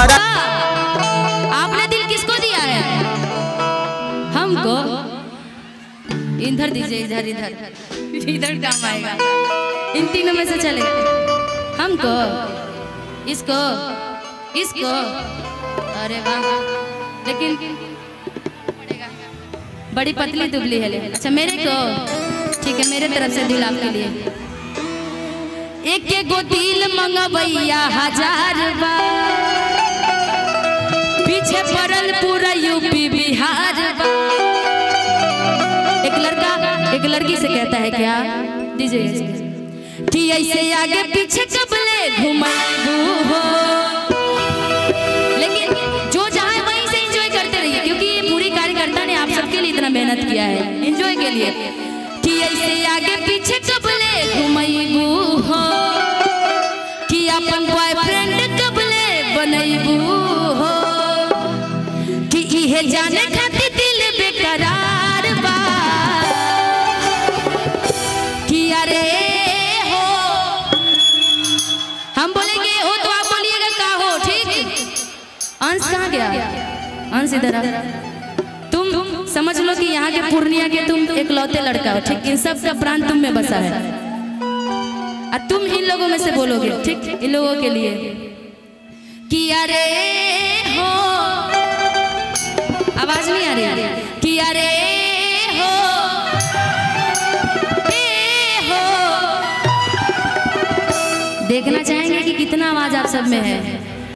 तोहरा आपने दिल किसको दिया है? हमको? इधर दीजिए, इधर इधर। इधर काम आएगा। इन तीनों में से चले। हमको? इसको? इसको? अरे वाह। लेकिन बड़ी पतली दुबली है। अच्छा मेरे को? ठीक है, मेरे तरफ़ से दिल आपके लिए। एक गो दिल मंगवैया, हज़ार बार। एक लड़की से कहता है क्या? दीजिए कि ऐसे आगे पीछे कबले घुमाबू हो। लेकिन जो जहाँ वहीं से एंजॉय करते रहिए क्योंकि ये पूरी कार्यकर्ता ने आप सबके लिए इतना मेहनत किया है। एंजॉय के लिए। कि ऐसे आगे पीछे कबले घुमाबू हो। कि अपन बॉयफ्रेंड कबले बनैबू हो। कि इहे जाने खातिर दिल बेकरार अरे हो। हम बोलेंगे हो तो आप बोलिएगा का हो। ठीक। अंश गया? अंश इधर तुम समझ लो कि यहाँ के पूर्णिया के तुम इकलौते लड़का हो। ठीक, इन सब का प्राण तुम में बसा है। और तुम इन लोगों में से बोलोगे, ठीक, इन लोगों के लिए कि, अरे देखना चाहेंगे कि कितना आवाज़ आप सब में है।